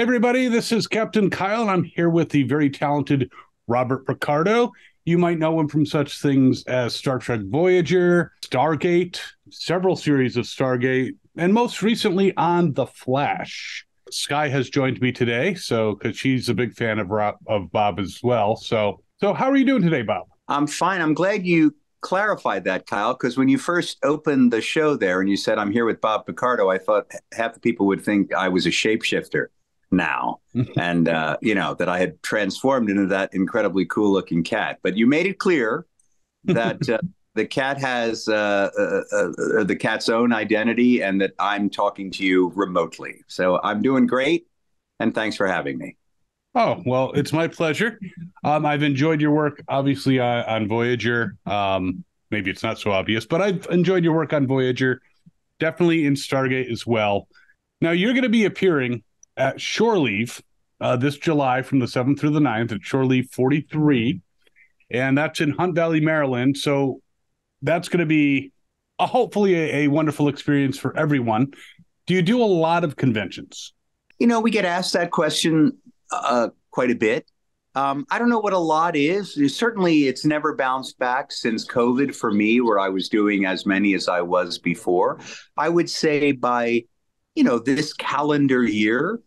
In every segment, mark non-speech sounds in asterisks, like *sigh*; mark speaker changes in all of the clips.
Speaker 1: Everybody, this is Captain Kyle, and I'm here with the very talented Robert Picardo. You might know him from such things as Star Trek Voyager, Stargate, several series of Stargate, and most recently on The Flash. Sky has joined me today, so because she's a big fan of Rob, of Bob as well. So, so how are you doing today, Bob?
Speaker 2: I'm fine. I'm glad you clarified that, Kyle, because when you first opened the show there and you said I'm here with Bob Picardo, I thought half the people would think I was a shapeshifter now. *laughs* And uh, you know that i had transformed into that incredibly cool looking cat. But you made it clear *laughs* that uh, the cat has uh, uh, uh, the cat's own identity and that i'm talking to you remotely. So i'm doing great and thanks for having me.
Speaker 1: Oh well it's my pleasure. Um, i've enjoyed your work obviously uh, on voyager. Um, maybe it's not so obvious but i've enjoyed your work on voyager definitely in stargate as well. Now you're going to be appearing at Shore Leave uh, this July from the 7th through the 9th at Shore Leave 43. And that's in Hunt Valley, Maryland. So that's going to be a, hopefully a, a wonderful experience for everyone. Do you do a lot of conventions?
Speaker 2: You know, we get asked that question uh, quite a bit. Um, I don't know what a lot is. Certainly, it's never bounced back since COVID for me, where I was doing as many as I was before. I would say by, you know, this calendar year,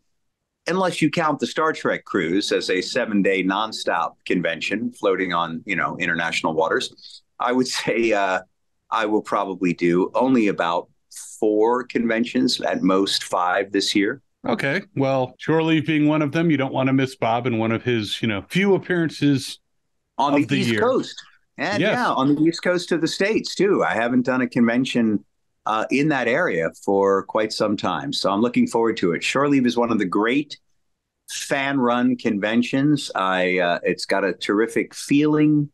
Speaker 2: unless you count the Star Trek cruise as a seven day nonstop convention floating on, you know, international waters, I would *laughs* say uh, I will probably do only about four conventions, at most five this year.
Speaker 1: Okay. Well, Leave being one of them, you don't want to miss Bob in one of his, you know, few appearances
Speaker 2: on the,
Speaker 1: the
Speaker 2: East
Speaker 1: year.
Speaker 2: Coast. And
Speaker 1: Yes.
Speaker 2: yeah, on the East Coast of the States too. I haven't done a convention uh, in that area for quite some time. So I'm looking forward to it. Shore Leave is one of the great fan run conventions. I uh, it's got a terrific feeling.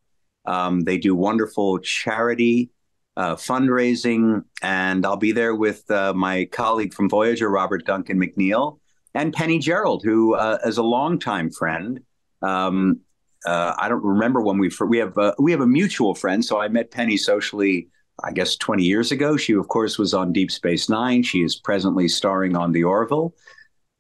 Speaker 2: Um, they do wonderful charity uh, fundraising, and I'll be there with uh, my colleague from Voyager, Robert Duncan McNeil, and Penny Jerald, who uh, is a longtime friend. Um, uh, I don't remember when we we have we have a mutual friend, so I met Penny socially. I guess 20 years ago. She, of course, was on Deep Space Nine. She is presently starring on The Orville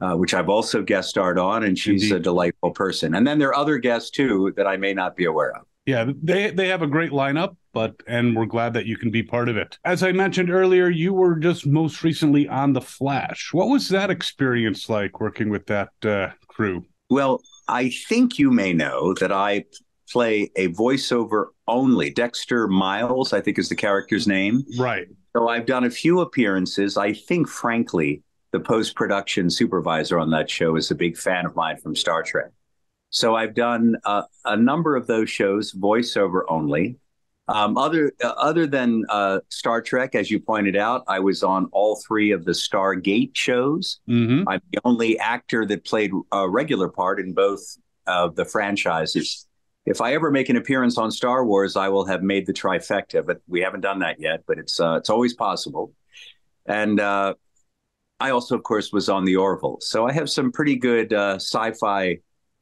Speaker 2: uh, which I've also guest starred on, and she's
Speaker 1: Indeed.
Speaker 2: a delightful person. And then there are other guests too that I may not be aware of.
Speaker 1: Yeah, they they have a great lineup, but and we're glad that you can be part of it. As I mentioned earlier, you were just most recently on The Flash. What was that experience like working with that uh, crew?
Speaker 2: Well, I think you may know that I play a voiceover only. Dexter Miles, I think, is the character's name.
Speaker 1: Right.
Speaker 2: So I've done a few appearances. I think, frankly, the post production supervisor on that show is a big fan of mine from Star Trek. So I've done uh, a number of those shows, voiceover only. Um, other uh, other than uh, Star Trek, as you pointed out, I was on all three of the Stargate shows.
Speaker 1: hmm
Speaker 2: I'm the only actor that played a regular part in both of the franchises. If I ever make an appearance on Star Wars, I will have made the trifecta, but we haven't done that yet. But it's uh, it's always possible. And uh, I also, of course, was on the Orville, so I have some pretty good uh, sci-fi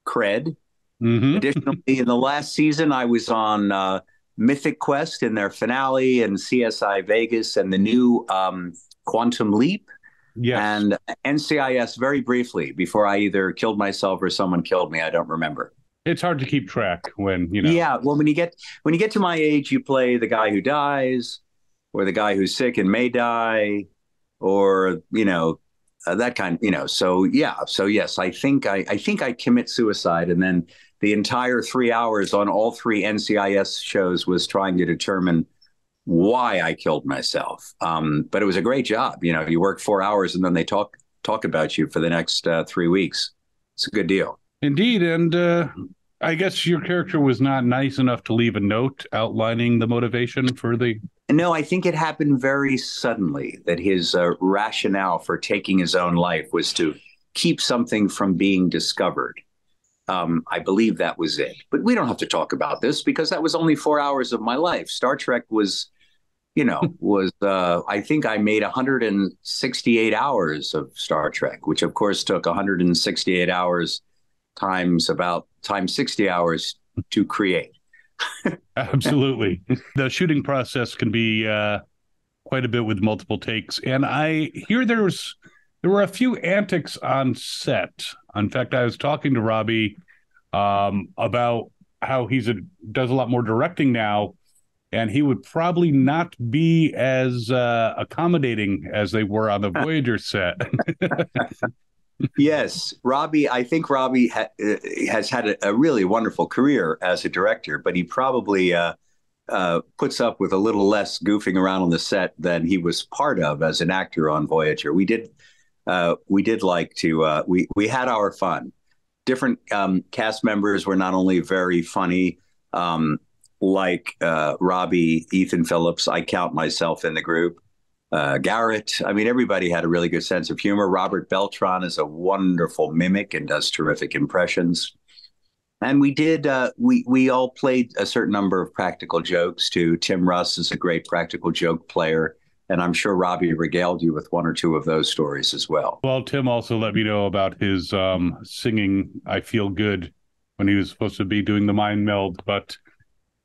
Speaker 2: cred.
Speaker 1: hmm
Speaker 2: Additionally, in the last season, I was on uh, Mythic Quest in their finale, and CSI Vegas, and the new um, Quantum Leap,
Speaker 1: Yes.
Speaker 2: and NCIS very briefly before I either killed myself or someone killed me. I don't remember.
Speaker 1: It's hard to keep track when you know.
Speaker 2: Yeah, well, when you get when you get to my age, you play the guy who dies, or the guy who's sick and may die, or you know uh, that kind. You know, so yeah, so yes, I think I I think I commit suicide, and then the entire three hours on all three NCIS shows was trying to determine why I killed myself. Um, but it was a great job. You know, you work four hours and then they talk talk about you for the next uh, three weeks. It's a good deal.
Speaker 1: Indeed, and uh, I guess your character was not nice enough to leave a note outlining the motivation for the.
Speaker 2: No, I think it happened very suddenly that his uh, rationale for taking his own life was to keep something from being discovered. Um, I believe that was it. But we don't have to talk about this because that was only four hours of my life. Star Trek was, you know, *laughs* was uh, I think I made 168 hours of Star Trek, which of course took 168 hours times about times 60 hours to create. *laughs*
Speaker 1: Absolutely, the shooting process can be uh, quite a bit with multiple takes, and I hear there's there were a few antics on set. In fact, I was talking to Robbie um, about how he's a, does a lot more directing now, and he would probably not be as uh, accommodating as they were on the *laughs* Voyager set. *laughs*
Speaker 2: yes, Robbie. I think Robbie ha- uh, has had a, a, really wonderful career as a director, but he probably uh, uh, puts up with a little less goofing around on the set than he was part of as an actor on Voyager. We did, uh, we did like to, uh, we we had our fun. Different um, cast members were not only very funny, um, like uh, Robbie, Ethan Phillips. I count myself in the group uh, Garrett. I mean, everybody had a really good sense of humor. Robert Beltran is a wonderful mimic and does terrific impressions. And we did. Uh, we we all played a certain number of practical jokes too. Tim Russ is a great practical joke player, and I'm sure Robbie regaled you with one or two of those stories as well.
Speaker 1: Well, Tim also let me know about his um, singing "I Feel Good" when he was supposed to be doing the mind meld, but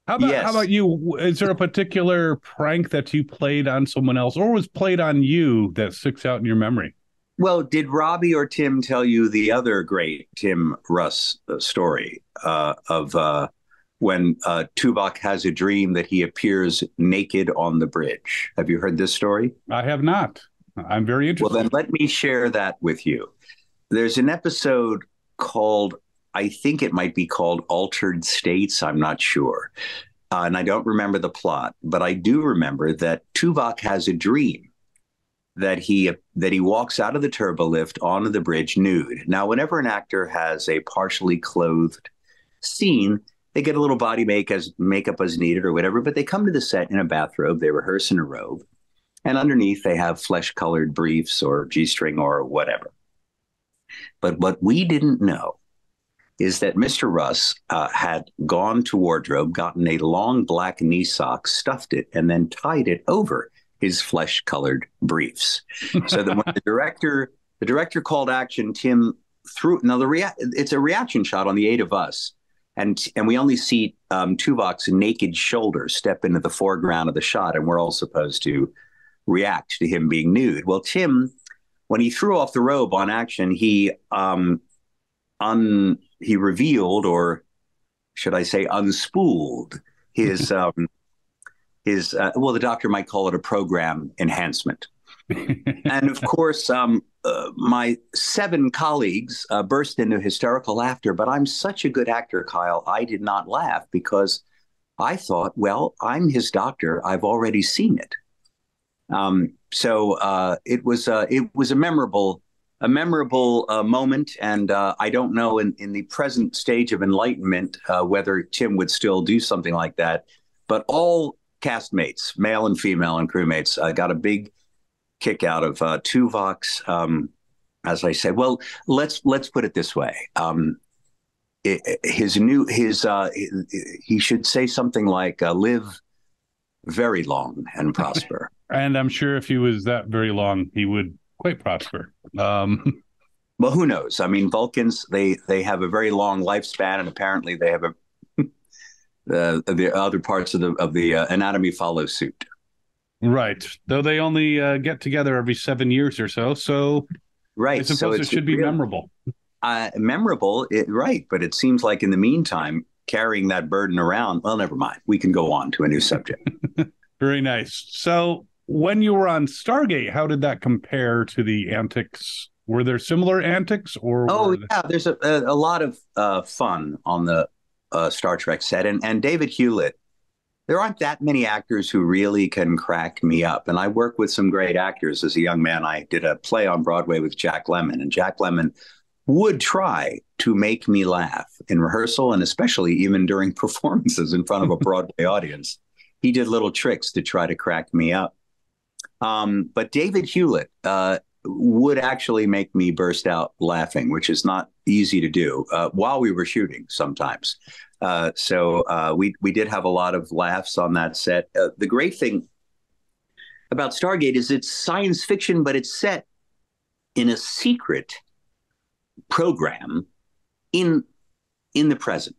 Speaker 1: how about yes. how about you? Is there a particular prank that you played on someone else, or was played on you that sticks out in your memory?
Speaker 2: Well, did Robbie or Tim tell you the other great Tim Russ uh, story uh, of uh, when uh, Tuvok has a dream that he appears naked on the bridge? Have you heard this story?
Speaker 1: I have not. I'm very interested.
Speaker 2: Well, then let me share that with you. There's an episode called I think it might be called Altered States. I'm not sure. Uh, and I don't remember the plot, but I do remember that Tuvok has a dream that he that he walks out of the turbo lift onto the bridge nude. Now, whenever an actor has a partially clothed scene, they get a little body make as makeup as needed or whatever, but they come to the set in a bathrobe, they rehearse in a robe, and underneath they have flesh colored briefs or G string or whatever. But what we didn't know is that Mr. Russ uh, had gone to wardrobe, gotten a long black knee sock, stuffed it, and then tied it over his flesh-colored briefs. so that when *laughs* the director the director called action, Tim threw now the rea- it's a reaction shot on the eight of us, and and we only see um, Tuvok's naked shoulders step into the foreground of the shot, and we're all supposed to react to him being nude. Well, Tim, when he threw off the robe on action, he um, un he revealed, or should I say, unspooled his um, his uh, well, the doctor might call it a program enhancement. *laughs* and of course, um, uh, my seven colleagues uh, burst into hysterical laughter. But I'm such a good actor, Kyle. I did not laugh because I thought, well, I'm his doctor. I've already seen it. Um, so uh, it was uh, it was a memorable a memorable uh, moment. And uh, I don't know in, in the present stage of enlightenment uh, whether Tim would still do something like that. But all castmates, male and female, and crewmates uh, got a big kick out of uh, Tuvok's. Um, as I said, well, let's let's put it this way. Um, it, his new his uh, he should say something like live very long and *laughs* prosper.
Speaker 1: and I'm sure if he was that very long, he would quite prosper. Um, *laughs*
Speaker 2: well, who knows? I mean, Vulcans they they have a very long lifespan, and apparently they have a *laughs* uh, the other parts of the of the uh, anatomy follow suit.
Speaker 1: Right, though they only uh, get together every seven years or so, so
Speaker 2: right. I
Speaker 1: suppose
Speaker 2: so
Speaker 1: it should be real, memorable.
Speaker 2: Uh, memorable, it, right? But it seems like in the meantime, carrying that burden around. Well, never mind. We can go on to a new subject. *laughs*
Speaker 1: Very nice. So when you were on Stargate, how did that compare to the antics? Were there similar antics, or
Speaker 2: oh yeah, there's a, a, a lot of uh, fun on the uh, Star Trek set, and and David Hewlett. There aren't that many actors who really can crack me up, and I work with some great actors. As a young man, I did a play on Broadway with Jack Lemmon, and Jack Lemmon would try to make me laugh in rehearsal, and especially even during *laughs* performances in front of a Broadway audience. He did little tricks to try to crack me up. Um, but David Hewlett uh, would actually make me burst out laughing, which is not easy to do uh, while we were shooting sometimes. Uh, so uh, we we did have a lot of laughs on that set. Uh, the great thing about Stargate is it's science fiction, but it's set in a secret program in in the present.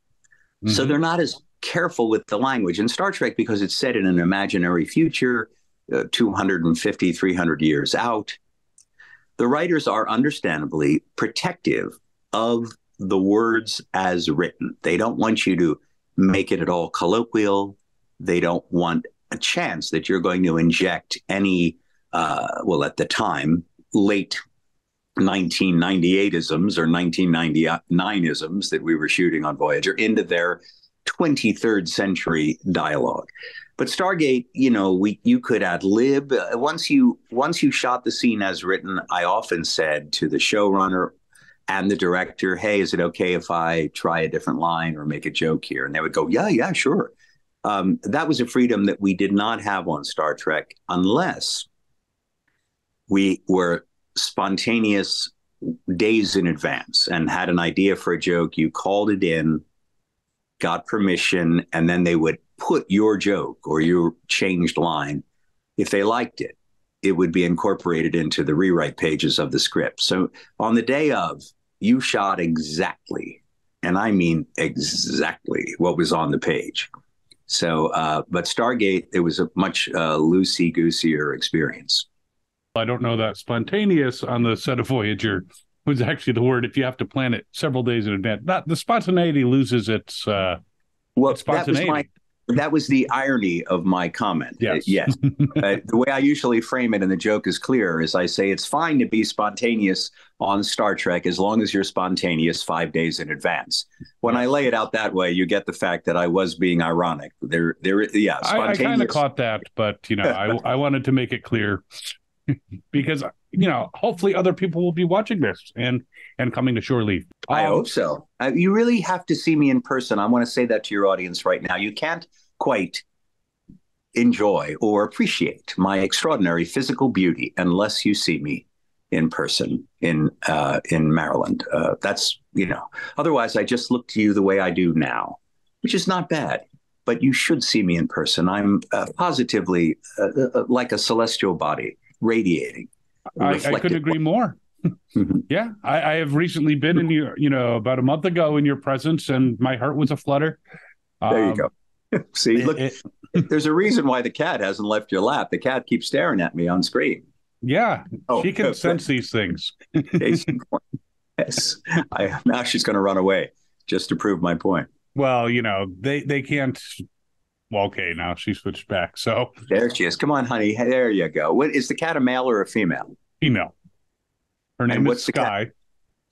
Speaker 2: Mm-hmm. So they're not as careful with the language. In Star Trek, because it's set in an imaginary future, uh, 250, 300 years out. the writers are understandably protective of the words as written. They don't want you to make it at all colloquial. They don't want a chance that you're going to inject any, uh, well, at the time, late 1998isms or 1999isms that we were shooting on Voyager into their 23rd century dialogue. But Stargate, you know, we you could ad lib uh, once you once you shot the scene as written. I often said to the showrunner and the director, "Hey, is it okay if I try a different line or make a joke here?" And they would go, "Yeah, yeah, sure." Um, that was a freedom that we did not have on Star Trek unless we were spontaneous days in advance and had an idea for a joke. You called it in, got permission, and then they would put your joke or your changed line. If they liked it, it would be incorporated into the rewrite pages of the script. So on the day of, you shot exactly, and I mean exactly what was on the page. So, uh, but Stargate, it was a much uh, loosey gooseier experience.
Speaker 1: I don't know that spontaneous on the set of Voyager was actually the word. If you have to plan it several days in advance, not the spontaneity loses its. Uh,
Speaker 2: well, its spontaneity. that was my that was the irony of my comment.
Speaker 1: Yes. Uh,
Speaker 2: yes. *laughs* uh, the way I usually frame it, and the joke is clear, is I say it's fine to be spontaneous on Star Trek as long as you're spontaneous five days in advance. When I lay it out that way, you get the fact that I was being ironic. There, there, yeah,
Speaker 1: spontaneous. I, I kind of caught that, but you know, I, I wanted to make it clear *laughs* because you know, hopefully, other people will be watching this and and coming to Shore Leave.
Speaker 2: Um, I hope so. Uh, you really have to see me in person. I want to say that to your audience right now. You can't quite enjoy or appreciate my extraordinary physical beauty unless you see me in person in uh, in Maryland. Uh, that's you know. Otherwise, I just look to you the way I do now, which is not bad. But you should see me in person. I'm uh, positively uh, uh, like a celestial body radiating.
Speaker 1: I, I couldn't agree more. Mm-hmm. *laughs* Yeah, I, I, have recently been in your, you know, about a month ago in your presence, and my heart was a flutter.
Speaker 2: There you go. *laughs* See, look, there's a reason why the cat hasn't left your lap. The cat keeps staring at me on screen.
Speaker 1: Yeah, oh, she can sense these things. *laughs*
Speaker 2: yes, I, now she's going to run away just to prove my point.
Speaker 1: Well, you know, they they can't well, okay, now she switched back. So
Speaker 2: there she is. Come on, honey. There you go. What is the cat a male or a female?
Speaker 1: Female. Her name and is Sky.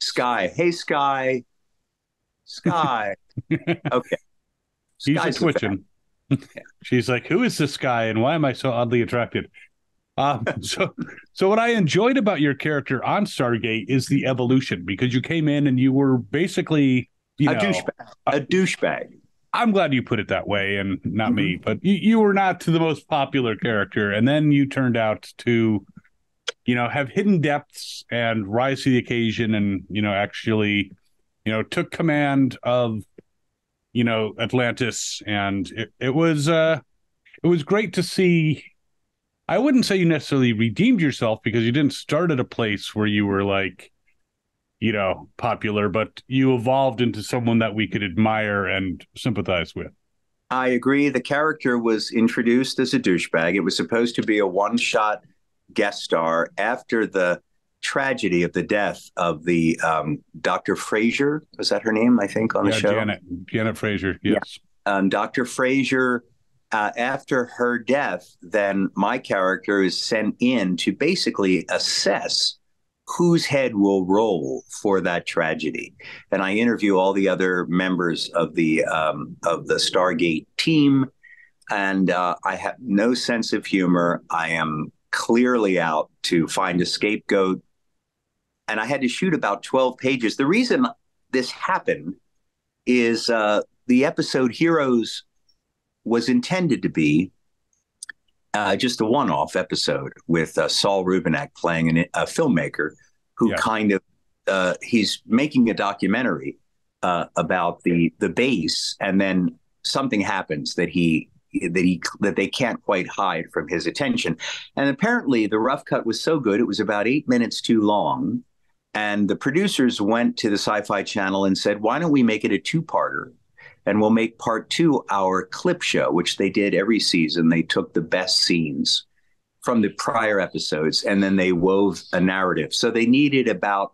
Speaker 2: Sky. Hey, Sky. Sky. *laughs* okay.
Speaker 1: He's a twitching. *laughs* She's like, "Who is this guy, and why am I so oddly attracted?" Um, *laughs* so, so what I enjoyed about your character on Stargate is the evolution because you came in and you were basically, you
Speaker 2: a douchebag. A, a douchebag.
Speaker 1: I'm glad you put it that way and not mm-hmm. me, but you, you were not the most popular character. And then you turned out to, you know, have hidden depths and rise to the occasion and, you know, actually, you know, took command of, you know, Atlantis. And it, it was, uh, it was great to see. I wouldn't say you necessarily redeemed yourself because you didn't start at a place where you were like, you know, popular, but you evolved into someone that we could admire and sympathize with.
Speaker 2: I agree. The character was introduced as a douchebag. It was supposed to be a one shot guest star after the tragedy of the death of the um, Dr. Fraiser. Was that her name? I think on
Speaker 1: yeah,
Speaker 2: the show.
Speaker 1: Janet Janet Fraiser. Yes.
Speaker 2: Yeah. Um, Dr. Fraiser. Uh, after her death, then my character is sent in to basically assess whose head will roll for that tragedy. And I interview all the other members of the um, of the Stargate team, and uh, I have no sense of humor. I am clearly out to find a scapegoat, and I had to shoot about twelve pages. The reason this happened is uh, the episode Heroes was intended to be uh, just a one-off episode with uh, Saul Rubinek playing an, a filmmaker who yeah. kind of uh, he's making a documentary uh, about the the base, and then something happens that he that he that they can't quite hide from his attention. And apparently, the rough cut was so good; it was about eight minutes too long. And the producers went to the Sci-Fi Channel and said, "Why don't we make it a two-parter?" and we'll make part two our clip show, which they did every season. They took the best scenes from the prior episodes, and then they wove a narrative. So they needed about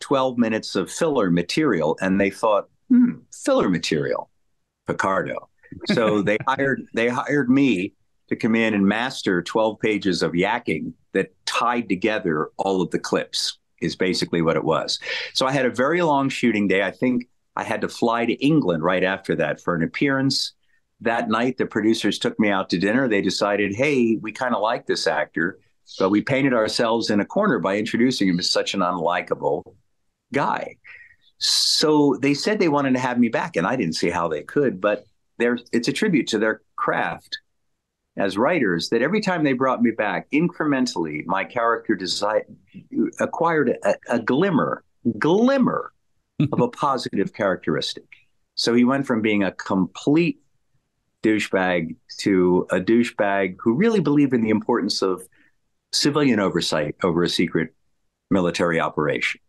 Speaker 2: 12 minutes of filler material, and they thought, hmm, filler material, Picardo. So *laughs* they hired they hired me to come in and master 12 pages of yakking that tied together all of the clips is basically what it was. So I had a very long shooting day. I think I had to fly to England right after that for an appearance. That night, the producers took me out to dinner. They decided, hey, we kind of like this actor, but we painted ourselves in a corner by introducing him as such an unlikable guy. So they said they wanted to have me back, and I didn't see how they could, but it's a tribute to their craft as writers that every time they brought me back incrementally, my character desi- acquired a, a glimmer, glimmer of a *laughs* positive characteristic. So he went from being a complete douchebag to a douchebag who really believed in the importance of civilian oversight over a secret military operation.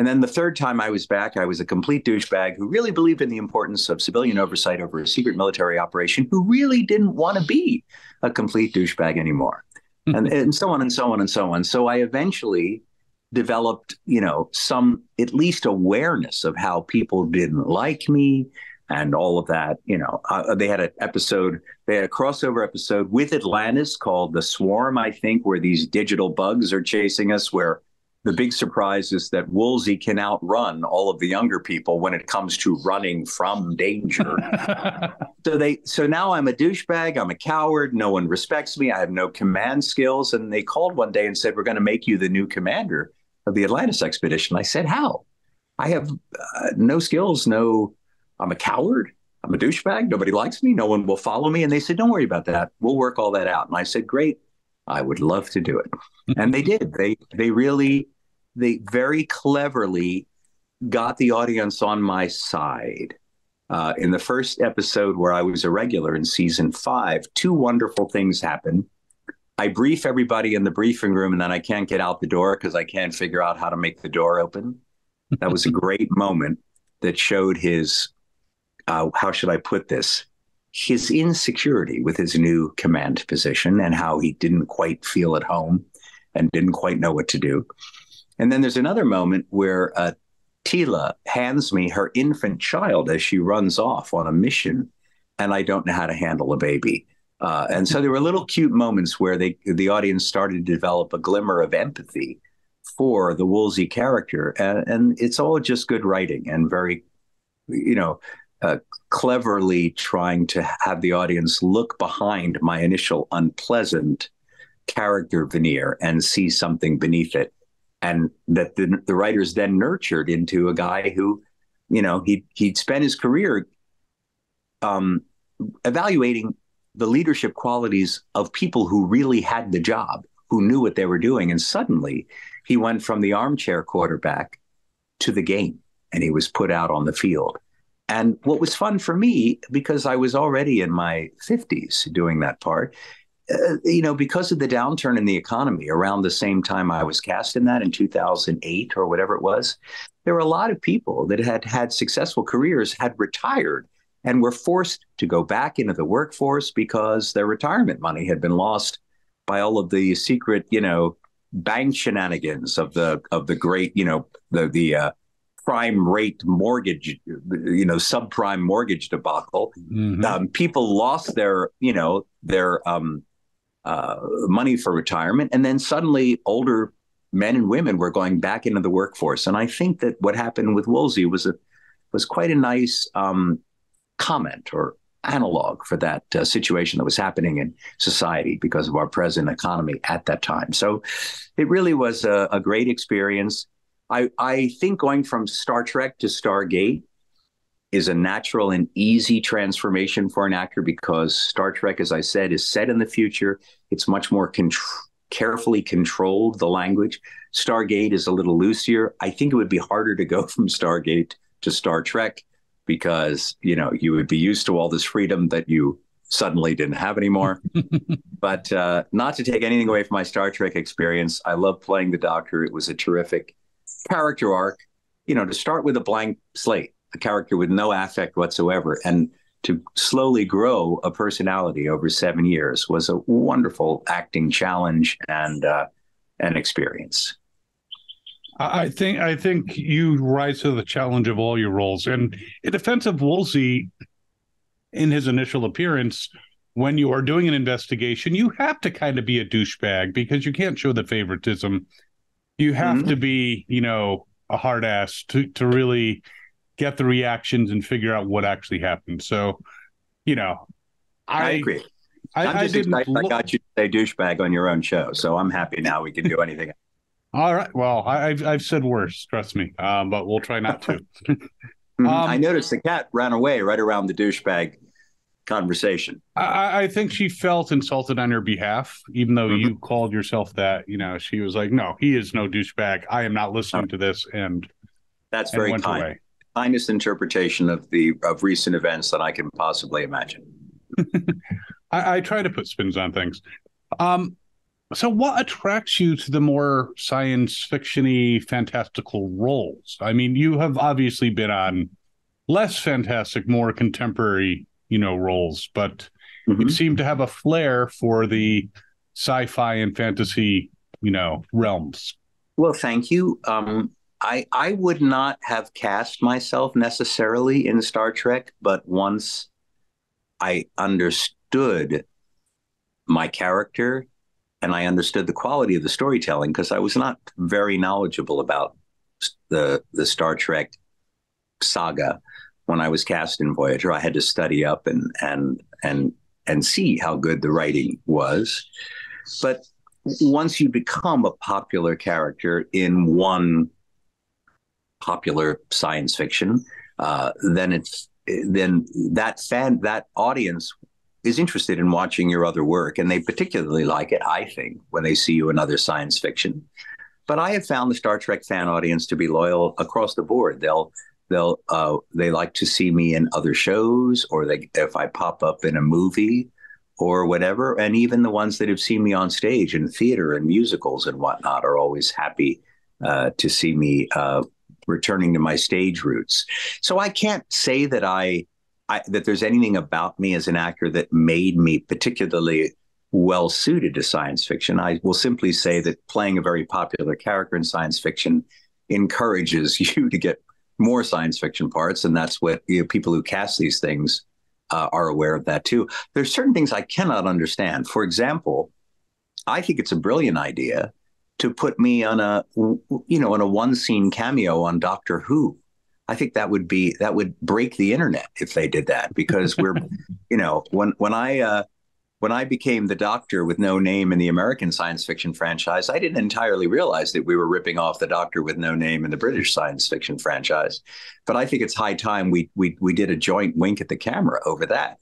Speaker 2: And then the third time I was back, I was a complete douchebag who really believed in the importance of civilian oversight over a secret military operation, who really didn't want to be a complete douchebag anymore. and, and so on and so on and so on. So I eventually developed, you know, some at least awareness of how people didn't like me and all of that. You know, uh, they had an episode, they had a crossover episode with Atlantis called The Swarm, I think, where these digital bugs are chasing us, where the big surprise is that Woolsey can outrun all of the younger people when it comes to running from danger. *laughs* so they so now I'm a douchebag, I'm a coward, no one respects me, I have no command skills. And they called one day and said, We're going to make you the new commander of the Atlantis expedition. I said, How? I have uh, no skills, no, I'm a coward. I'm a douchebag. Nobody likes me. No one will follow me. And they said, Don't worry about that. We'll work all that out. And I said, Great. I would love to do it. *laughs* and they did. They they really they very cleverly got the audience on my side. Uh, in the first episode where I was a regular in season five, two wonderful things happened. I brief everybody in the briefing room, and then I can't get out the door because I can't figure out how to make the door open. That was a *laughs* great moment that showed his, uh, how should I put this? His insecurity with his new command position and how he didn't quite feel at home and didn't quite know what to do. And then there's another moment where uh, Teyla hands me her infant child as she runs off on a mission, and I don't know how to handle a baby. Uh, and so there were little cute moments where they, the audience started to develop a glimmer of empathy for the Woolsey character, and, and it's all just good writing and very, you know, uh, cleverly trying to have the audience look behind my initial unpleasant character veneer and see something beneath it. And that the, the writers then nurtured into a guy who, you know, he he'd spent his career um, evaluating the leadership qualities of people who really had the job, who knew what they were doing. And suddenly he went from the armchair quarterback to the game and he was put out on the field. And what was fun for me, because I was already in my 50s doing that part, uh, you know, because of the downturn in the economy around the same time I was cast in that in 2008 or whatever it was, there were a lot of people that had had successful careers, had retired, and were forced to go back into the workforce because their retirement money had been lost by all of the secret, you know, bank shenanigans of the of the great, you know, the the uh, prime rate mortgage, you know, subprime mortgage debacle. Mm-hmm. Um, people lost their, you know, their um, uh, money for retirement, and then suddenly older men and women were going back into the workforce. And I think that what happened with Woolsey was a was quite a nice um, comment or analog for that uh, situation that was happening in society because of our present economy at that time. So it really was a, a great experience. I, I think going from Star Trek to Stargate is a natural and easy transformation for an actor because Star Trek, as I said, is set in the future. It's much more con- carefully controlled, the language. Stargate is a little looser. I think it would be harder to go *laughs* from Stargate to Star Trek because, you know, you would be used to all this freedom that you suddenly didn't have anymore. *laughs* but uh, not to take anything away from my Star Trek experience, I love playing the Doctor. It was a terrific character arc, you know, to start with a blank slate, a character with no affect whatsoever, and to slowly grow a personality over seven years was a wonderful acting challenge and uh, an experience.
Speaker 1: I think I think you rise to the challenge of all your roles. And in defense of Woolsey, in his initial appearance, when you are doing an investigation, you have to kind of be a douchebag because you can't show the favoritism. You have mm-hmm. to be, you know, a hard ass to to really get the reactions and figure out what actually happened. So, you know,
Speaker 2: I, I agree. I, am just I excited I got you to say douchebag on your own show, so I'm happy now we can do anything.
Speaker 1: All right. Well, I, have I've said worse, trust me, um, but we'll try not to. *laughs* *laughs*
Speaker 2: um, I noticed the cat ran away right around the douchebag conversation.
Speaker 1: I, I, think she felt insulted on your behalf, even though mm-hmm. you called yourself that. You know, she was like, "No, he is no douchebag. I am not listening to this." And
Speaker 2: that's and very kind. Away. Kindest interpretation of the of recent events that I can possibly imagine. *laughs*
Speaker 1: I, I, try to put spins on things. Um, so, what attracts you to the more science fictiony, fantastical roles? I mean, you have obviously been on less fantastic, more contemporary, you know, roles, but mm-hmm. you seem to have a flair for the sci-fi and fantasy, you know, realms.
Speaker 2: Well, thank you. Um, I I would not have cast myself necessarily in Star Trek, but once I understood my character and I understood the quality of the storytelling because I was not very knowledgeable about the the Star Trek saga when I was cast in Voyager. I had to study up and and and and see how good the writing was. But once you become a popular character in one popular science fiction, uh, then it's then that fan that audience is interested in watching your other work, and they particularly like it, I think, when they see you in other science fiction. But I have found the Star Trek fan audience to be loyal across the board. They'll they'll uh, they like to see me in other shows, or they if I pop up in a movie or whatever. And even the ones that have seen me on stage in theater and musicals and whatnot are always happy uh, to see me uh, returning to my stage roots. So I can't say that I I, that there's anything about me as an actor that made me particularly well suited to science fiction. I will simply say that playing a very popular character in science fiction encourages *laughs* you to get more science fiction parts, and that's what you know, people who cast these things uh, are aware of that too. There's certain things I cannot understand. For example, I think it's a brilliant idea to put me on a you know on a one scene cameo on Doctor Who I think that would be that would break the internet if they did that because we're, *laughs* you know, when when I uh, when I became the Doctor with no name in the American science fiction franchise, I didn't entirely realize that we were ripping off the Doctor with no name in the British science fiction franchise. But I think it's high time we we we did a joint wink at the camera over that.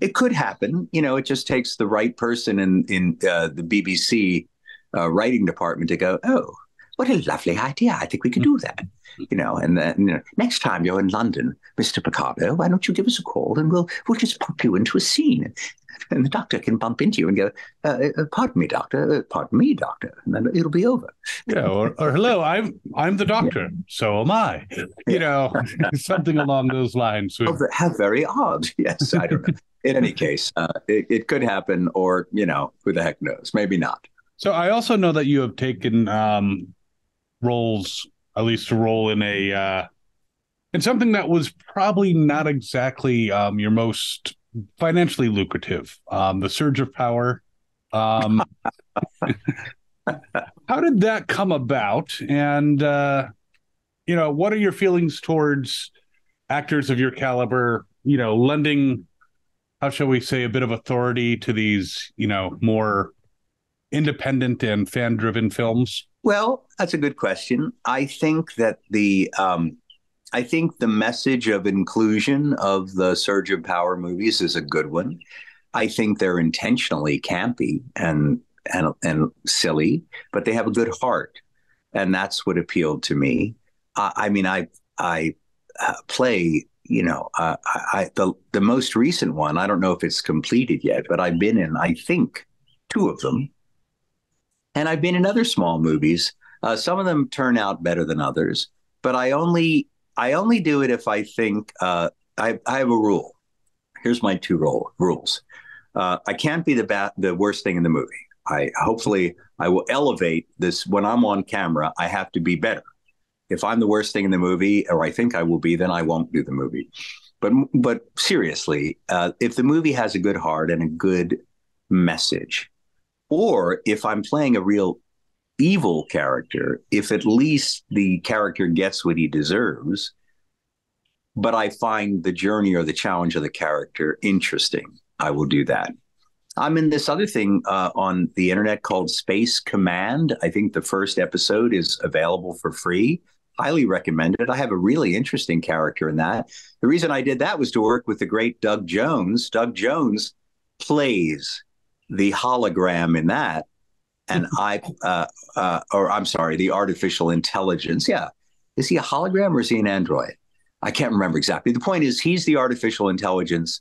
Speaker 2: It could happen, you know. It just takes the right person in in uh, the BBC uh, writing department to go, oh, what a lovely idea! I think we could do that you know, and then you know, next time you're in London, Mr. Picardo, why don't you give us a call and we'll we'll just pop you into a scene. *laughs* And the doctor can bump into you and go, uh, uh, "Pardon me, doctor. Uh, pardon me, doctor," and then it'll be over.
Speaker 1: Yeah, or, or hello, I'm I'm the doctor. Yeah. So am I. You know, *laughs* something along those lines.
Speaker 2: Oh, how very odd. *laughs* Yes, I don't know. in any case, uh, it, it could happen, or you know, who the heck knows? Maybe not.
Speaker 1: So I also know that you have taken um, roles at least a role in a uh, in something that was probably not exactly um, your most financially lucrative. Um, the surge of power. Um, *laughs* how did that come about? And uh, you know, what are your feelings towards actors of your caliber? You know, lending how shall we say a bit of authority to these you know more independent and fan driven films
Speaker 2: well, that's a good question. I think that the um, I think the message of inclusion of the Surge of Power movies is a good one. I think they're intentionally campy and and and silly, but they have a good heart, and that's what appealed to me. I, I mean, I I uh, play. You know, uh, I, the the most recent one. I don't know if it's completed yet, but I've been in. I think two of them and I've been in other small movies. Uh, some of them turn out better than others, but I only I only do it if I think uh, I, I have a rule. here's my two role, rules. Uh, I can't be the ba- the worst thing in the movie. I hopefully I will elevate this when I'm on camera. I have to be better. If I'm the worst thing in the movie, or I think I will be, then I won't do the movie. But but seriously, uh, if the movie has a good heart and a good message, or if I'm playing a real evil character, if at least the character gets what he deserves, but I find the journey or the challenge of the character interesting, I will do that. I'm in this other thing uh, on the internet called Space Command. I think the first episode is available for free. Highly recommended. I have a really interesting character in that. The reason I did that was to work with the great Doug Jones. Doug Jones plays the hologram in that. And *laughs* I, uh, uh, or I'm sorry, the artificial intelligence. Yeah. Is he a hologram or is he an android? I can't remember exactly. The point is, he's the artificial intelligence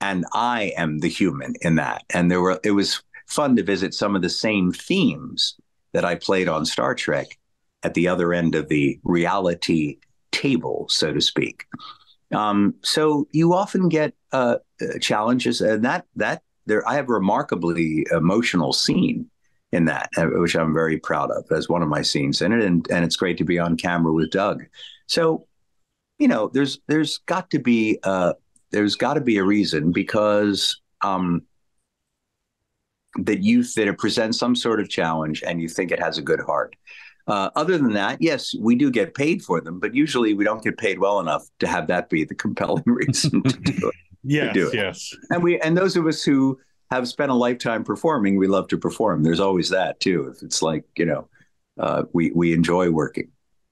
Speaker 2: and I am the human in that. And there were it was fun to visit some of the same themes that I played on Star Trek at the other end of the reality table, so to speak. Um, so you often get uh, uh challenges, and that that there I have a remarkably emotional scene in that, uh, which I'm very proud of as one of my scenes in it, and and it's great to be on camera with Doug. So, you know, there's there's got to be uh, there's got to be a reason because um, that you that it presents some sort of challenge and you think it has a good heart. Uh, other than that, yes, we do get paid for them, but usually we don't get paid well enough to have that be the *laughs* compelling reason to do it.
Speaker 1: Yes, do it. yes.
Speaker 2: And we and those of us who have spent a lifetime performing, we love to perform. There's always that too. If it's like you know, uh, we we enjoy working.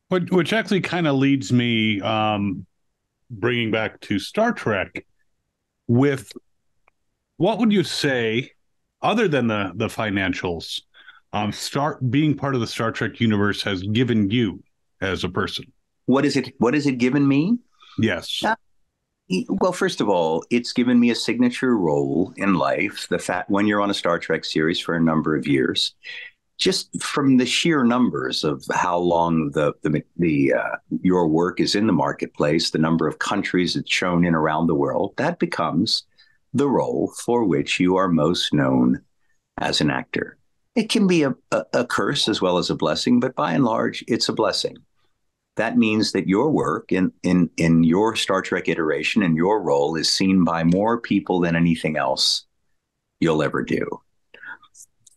Speaker 1: Which, which actually kind of leads me um, bringing back to Star Trek with what would you say other than the the financials um start being part of the Star Trek universe has given you as a person
Speaker 2: what is it what has it given me
Speaker 1: yes
Speaker 2: uh, well first of all it's given me a signature role in life the fact when you're on a Star Trek series for a number of years just from the sheer numbers of how long the the, the uh, your work is in the marketplace, the number of countries it's shown in around the world, that becomes the role for which you are most known as an actor. It can be a, a, a curse as well as a blessing, but by and large, it's a blessing. That means that your work in, in, in your Star Trek iteration and your role is seen by more people than anything else you'll ever do.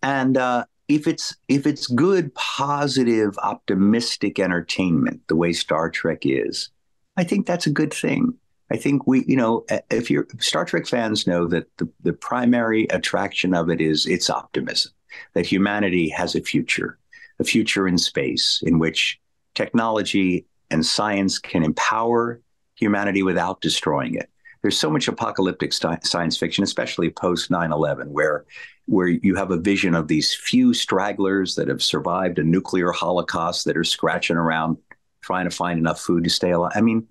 Speaker 2: And uh, if it's if it's good, positive, optimistic entertainment, the way Star Trek is, I think that's a good thing. I think we, you know, if you're Star Trek fans know that the, the primary attraction of it is its optimism, that humanity has a future, a future in space in which technology and science can empower humanity without destroying it. There's so much apocalyptic st- science fiction, especially post 9 11, where where you have a vision of these few stragglers that have survived a nuclear holocaust that are scratching around trying to find enough food to stay alive. I mean,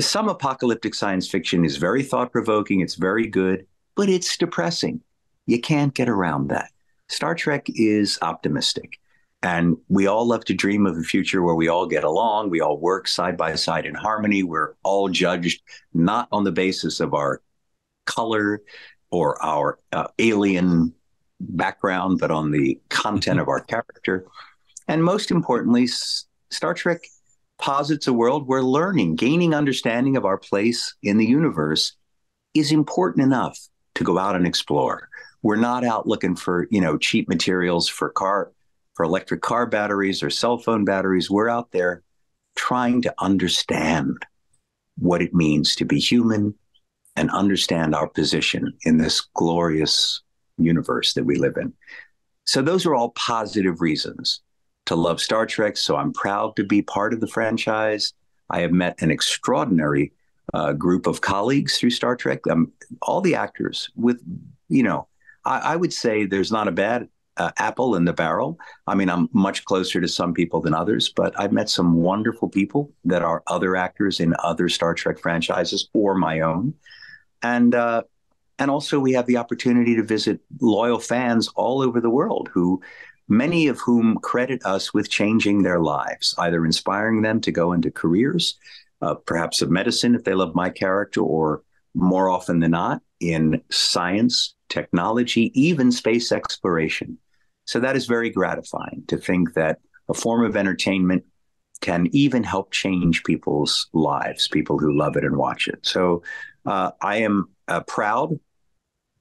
Speaker 2: some apocalyptic science fiction is very thought provoking, it's very good, but it's depressing. You can't get around that. Star Trek is optimistic. And we all love to dream of a future where we all get along, we all work side by side in harmony, we're all judged not on the basis of our color, or our uh, alien background, but on the content of our character. And most importantly, S- Star Trek posits a world where learning, gaining understanding of our place in the universe is important enough to go out and explore. We're not out looking for, you know, cheap materials for car for electric car batteries or cell phone batteries. We're out there trying to understand what it means to be human, and understand our position in this glorious universe that we live in. So, those are all positive reasons to love Star Trek. So, I'm proud to be part of the franchise. I have met an extraordinary uh, group of colleagues through Star Trek. Um, all the actors, with, you know, I, I would say there's not a bad uh, apple in the barrel. I mean, I'm much closer to some people than others, but I've met some wonderful people that are other actors in other Star Trek franchises or my own and uh, and also we have the opportunity to visit loyal fans all over the world who many of whom credit us with changing their lives either inspiring them to go into careers uh, perhaps of medicine if they love my character or more often than not in science, technology, even space exploration. So that is very gratifying to think that a form of entertainment can even help change people's lives, people who love it and watch it. So uh, I am uh, proud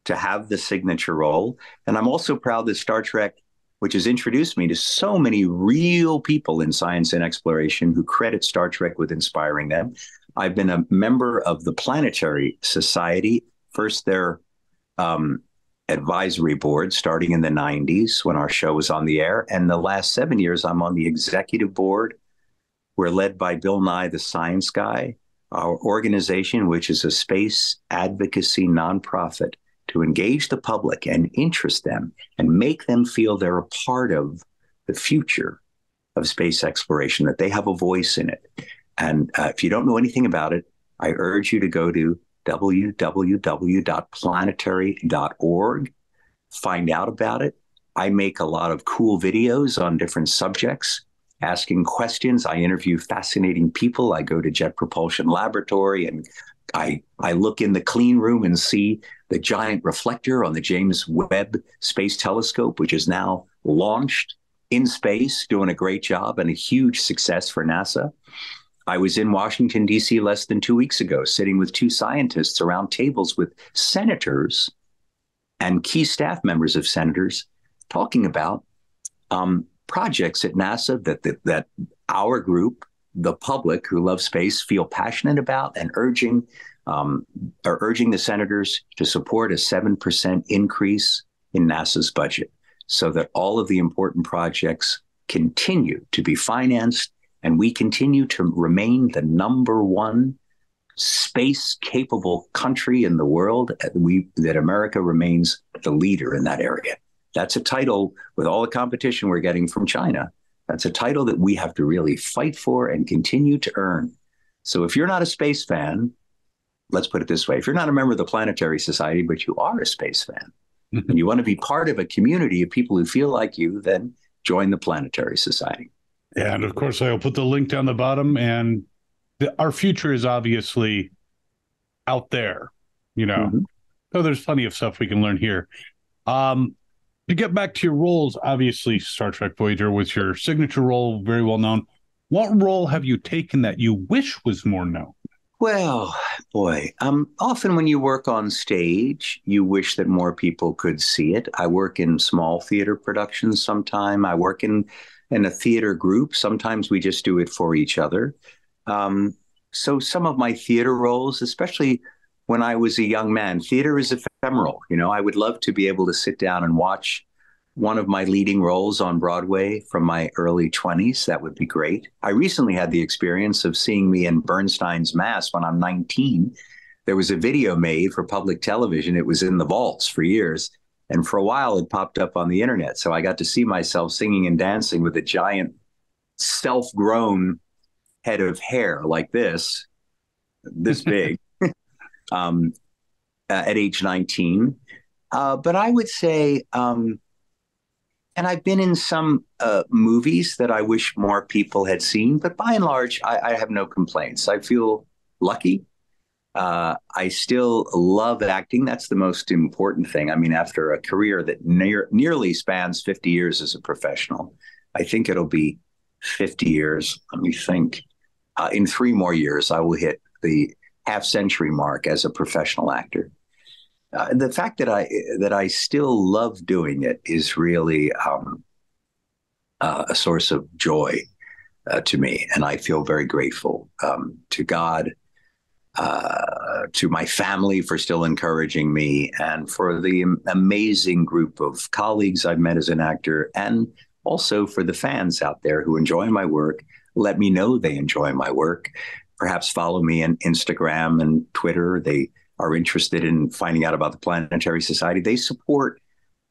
Speaker 2: to have the signature role. And I'm also proud that Star Trek, which has introduced me to so many real people in science and exploration who credit Star Trek with inspiring them. I've been a member of the Planetary Society, first their um, advisory board starting in the 90s when our show was on the air. And the last seven years, I'm on the executive board. We're led by Bill Nye, the science guy, our organization, which is a space advocacy nonprofit to engage the public and interest them and make them feel they're a part of the future of space exploration, that they have a voice in it. And uh, if you don't know anything about it, I urge you to go to www.planetary.org, find out about it. I make a lot of cool videos on different subjects, asking questions. I interview fascinating people. I go to Jet Propulsion Laboratory and I, I look in the clean room and see the giant reflector on the James Webb Space Telescope, which is now launched in space, doing a great job and a huge success for NASA. I was in Washington, D.C. less than two weeks ago, sitting with two scientists around tables with senators and key staff members of senators talking about um, projects at NASA that, that, that our group, the public who love space, feel passionate about and urging um, are urging the senators to support a 7% increase in NASA's budget so that all of the important projects continue to be financed and we continue to remain the number one space capable country in the world. We that America remains the leader in that area. That's a title with all the competition we're getting from China. That's a title that we have to really fight for and continue to earn. So if you're not a space fan, let's put it this way: if you're not a member of the Planetary Society, but you are a space fan, *laughs* and you want to be part of a community of people who feel like you, then join the Planetary Society.
Speaker 1: And of course I'll put the link down the bottom. And the, our future is obviously out there. You know, mm-hmm. so there's plenty of stuff we can learn here. Um, to get back to your roles, obviously Star Trek Voyager was your signature role, very well known. What role have you taken that you wish was more known?
Speaker 2: Well, boy, um, often when you work on stage, you wish that more people could see it. I work in small theater productions sometime. I work in in a theater group. Sometimes we just do it for each other. Um, so some of my theater roles, especially when I was a young man, theater is ephemeral. You know, I would love to be able to sit down and watch one of my leading roles on Broadway from my early 20s. That would be great. I recently had the experience of seeing me in Bernstein's Mass when I'm 19. There was a video made for public television. It was in the vaults for years. And for a while, it popped up on the internet. So I got to see myself singing and dancing with a giant self grown head of hair like this, this *laughs* big, um, uh, at age 19. Uh, but I would say, um, and I've been in some uh, movies that I wish more people had seen, but by and large, I, I have no complaints. I feel lucky uh, I still love acting. That's the most important thing. I mean, after a career that near, nearly spans 50 years as a professional, I think it'll be 50 years. Let me think. Uh, in three more years, I will hit the half century mark as a professional actor. Uh, the fact that I that I still love doing it is really um, uh, a source of joy uh, to me, and I feel very grateful um, to God uh, to my family for still encouraging me, and for the amazing group of colleagues I've met as an actor, and also for the fans out there who enjoy my work. Let me know they enjoy my work. Perhaps follow me on Instagram and Twitter. They are interested in finding out about the Planetary Society. They support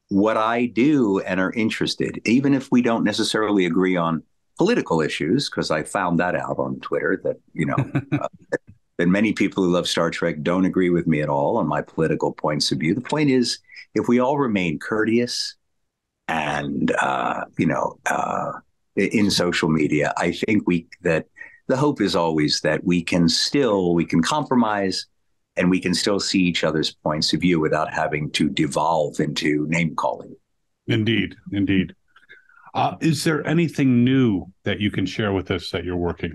Speaker 2: what I do and are interested, even if we don't necessarily agree on political issues, because I found that out on Twitter that, you know, uh, *laughs* that many people who love Star Trek don't agree with me at all on my political points of view. The point is, if we all remain courteous and uh, you know uh, in social media, I think we that the hope is always that we can still we can compromise and we can still see each other's points of view without having to devolve into name calling.
Speaker 1: Indeed, indeed. Uh, is there anything new that you can share with us that you're working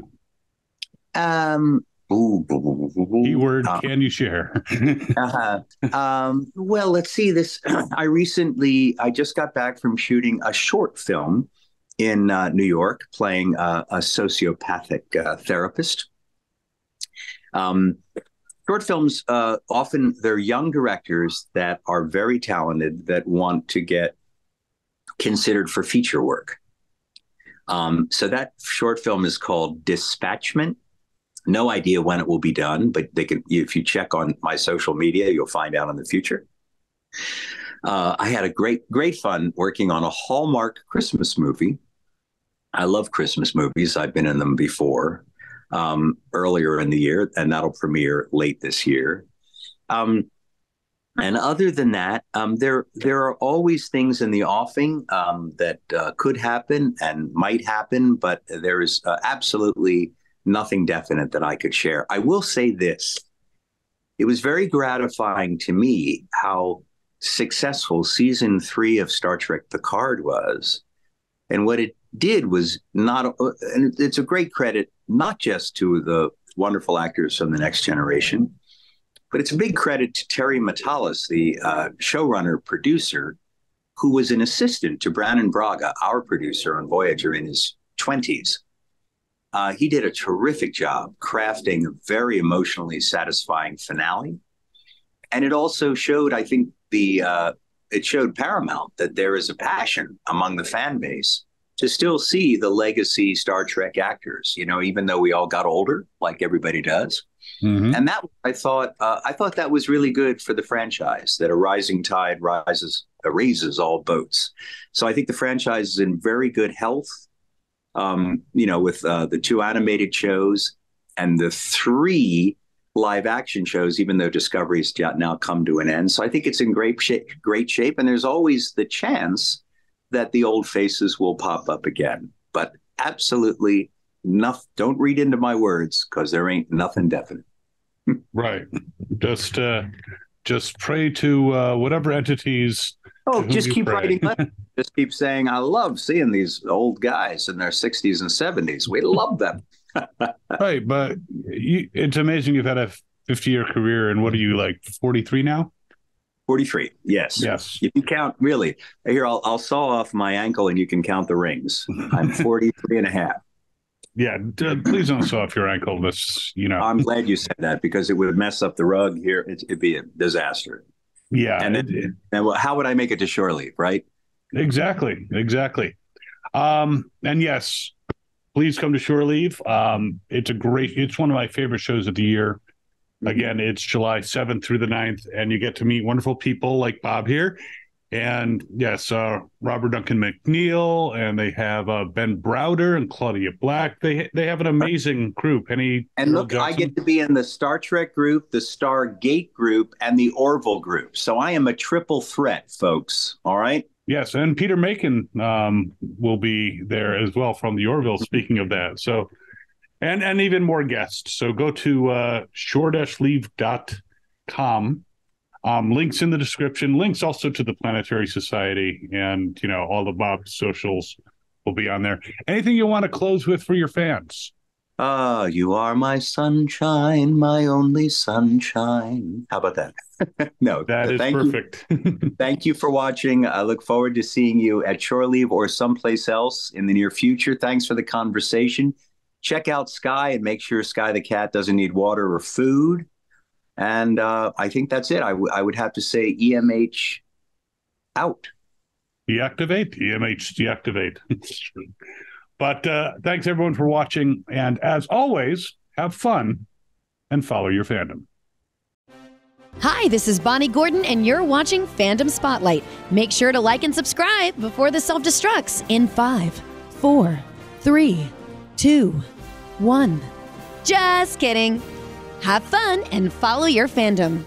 Speaker 2: on? Um, Ooh,
Speaker 1: Keyword, um, can you share? *laughs*
Speaker 2: uh, um, well, let's see this. *clears throat* I recently, I just got back from shooting a short film in uh, New York, playing uh, a sociopathic uh, therapist. Um, short films, uh, often they're young directors that are very talented that want to get considered for feature work. Um, so that short film is called Dispatchment no idea when it will be done, but they can. If you check on my social media, you'll find out in the future. Uh, I had a great, great fun working on a Hallmark Christmas movie. I love Christmas movies. I've been in them before, um, earlier in the year, and that'll premiere late this year. Um, and other than that, um, there there are always things in the offing um, that uh, could happen and might happen, but there is uh, absolutely nothing definite that I could share. I will say this it was very gratifying to me how successful season three of Star Trek Picard was. And what it did was not, and it's a great credit, not just to the wonderful actors from the next generation, but it's a big credit to Terry Matalas, the uh, showrunner producer, who was an assistant to Brannon Braga, our producer on Voyager in his 20s. Uh, he did a terrific job crafting a very emotionally satisfying finale, and it also showed, I think, the uh, it showed Paramount that there is a passion among the fan base to still see the legacy Star Trek actors. You know, even though we all got older, like everybody does. Mm-hmm. And that I thought uh, I thought that was really good for the franchise. That a rising tide rises raises all boats. So I think the franchise is in very good health um, you know, with uh, the two animated shows and the three live action shows, even though Discovery's now come to an end. So I think it's in great shape, great shape. And there's always the chance that the old faces will pop up again. But absolutely nothing. Don't read into my words because there ain't nothing definite. *laughs*
Speaker 1: right. Just uh, just pray to uh, whatever entities
Speaker 2: Oh, just keep writing letters. *laughs* Just keep saying, I love seeing these old guys in their 60s and 70s. We love them. *laughs*
Speaker 1: right. But you, it's amazing you've had a 50 year career. And what are you like, 43 now?
Speaker 2: 43. Yes.
Speaker 1: Yes.
Speaker 2: If you count, really, here, I'll, I'll saw off my ankle and you can count the rings. I'm *laughs* 43 and a half.
Speaker 1: Yeah, please don't saw off your ankle. This, you know.
Speaker 2: I'm glad you said that because it would mess up the rug here. It, would be a disaster.
Speaker 1: Yeah.
Speaker 2: And, then, and how would I make it to shore leave, right?
Speaker 1: Exactly. Exactly. Um, and yes, please come to shore leave. Um, it's a great, it's one of my favorite shows of the year. Mm-hmm. Again, it's July 7th through the 9th, and you get to meet wonderful people like Bob here and yes, uh, Robert Duncan McNeill, and they have uh, Ben Browder and Claudia Black. They they have an amazing group. Penny
Speaker 2: and look, Johnson. I get to be in the Star Trek group, the Stargate group, and the Orville group. So I am a triple threat, folks. All right.
Speaker 1: Yes, and Peter Macon um, will be there as well from the Orville. Speaking of that, so and and even more guests. So go to uh, shore-leave.com um, links in the description. Links also to the Planetary Society, and you know all the Bob's socials will be on there. Anything you want to close with for your fans?
Speaker 2: Ah, uh, you are my sunshine, my only sunshine. How about that? *laughs* no,
Speaker 1: that is perfect.
Speaker 2: You. *laughs* thank you for watching. I look forward to seeing you at Shore Leave or someplace else in the near future. Thanks for the conversation. Check out Sky and make sure Sky the cat doesn't need water or food. And uh, I think that's it. I, w- I would have to say EMH out.
Speaker 1: Deactivate, EMH deactivate. *laughs* but uh, thanks everyone for watching. And as always, have fun and follow your fandom.
Speaker 3: Hi, this is Bonnie Gordon, and you're watching Fandom Spotlite. Make sure to like and subscribe before the self destructs in five, four, three, two, one. Just kidding. Have fun and follow your fandom.